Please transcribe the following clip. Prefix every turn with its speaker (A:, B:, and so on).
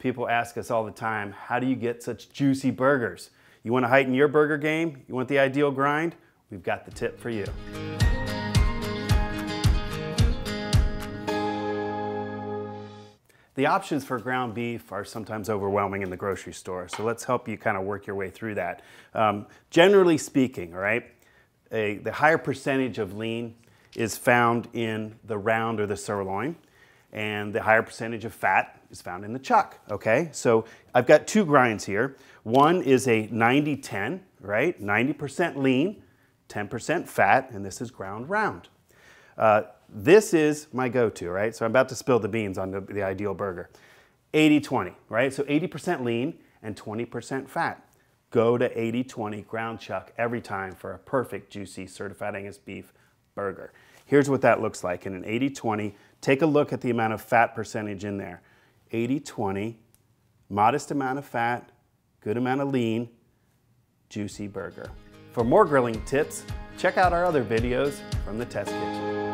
A: People ask us all the time, how do you get such juicy burgers? You want to heighten your burger game? You want the ideal grind? We've got the tip for you. The options for ground beef are sometimes overwhelming in the grocery store, so let's help you kind of work your way through that. Um, generally speaking, all right, a, the higher percentage of lean is found in the round or the sirloin, and the higher percentage of fat is found in the chuck, okay? So I've got two grinds here. One is a 90-10, right? 90% lean, 10% fat, and this is ground round. Uh, this is my go-to, right? So I'm about to spill the beans on the, the ideal burger. 80-20, right? So 80% lean and 20% fat. Go to 80-20 ground chuck every time for a perfect, juicy, certified Angus beef burger. Here's what that looks like in an 80-20. Take a look at the amount of fat percentage in there. 80-20, modest amount of fat, good amount of lean, juicy burger. For more grilling tips, check out our other videos from the Test Kitchen.